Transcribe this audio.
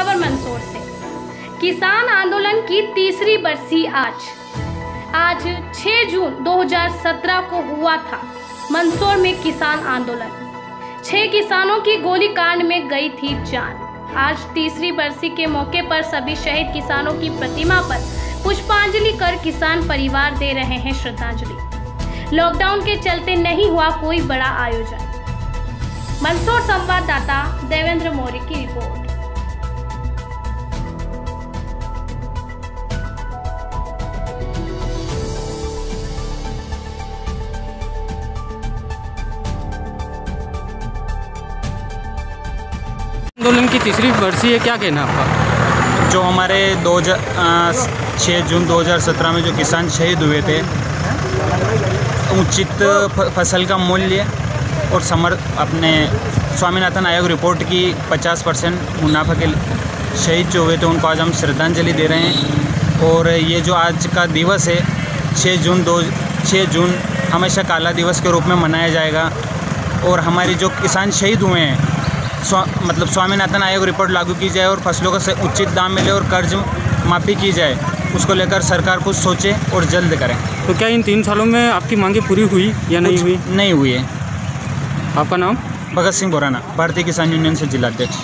खबर मंदसौर से। किसान आंदोलन की तीसरी बरसी आज। आज 6 जून 2017 को हुआ था मंदसौर में किसान आंदोलन। छह किसानों की गोली कांड में गई थी जान। आज तीसरी बरसी के मौके पर सभी शहीद किसानों की प्रतिमा पर पुष्पांजलि कर किसान परिवार दे रहे हैं श्रद्धांजलि। लॉकडाउन के चलते नहीं हुआ कोई बड़ा आयोजन। मंदसौर संवाददाता देवेंद्र मौर्य की रिपोर्ट। आंदोलन की तीसरी बरसी है, क्या कहना आपका? जो हमारे दो छः जून 2017 में जो किसान शहीद हुए थे, उचित फ़सल का मूल्य और समर, अपने स्वामीनाथन आयोग रिपोर्ट की 50 परसेंट मुनाफा के शहीद जो हुए थे, उनको आज हम श्रद्धांजलि दे रहे हैं। और ये जो आज का दिवस है 6 जून दो 6 जून हमेशा काला दिवस के रूप में मनाया जाएगा। और हमारी जो किसान शहीद हुए हैं स्वा मतलब स्वामीनाथन आयोग रिपोर्ट लागू की जाए और फ़सलों का उचित दाम मिले और कर्ज माफ़ी की जाए उसको लेकर सरकार कुछ सोचे और जल्द करें। तो क्या इन तीन सालों में आपकी मांगे पूरी हुई या नहीं हुई? नहीं हुई है। आपका नाम? भगत सिंह बोराना भारतीय किसान यूनियन से जिलाध्यक्ष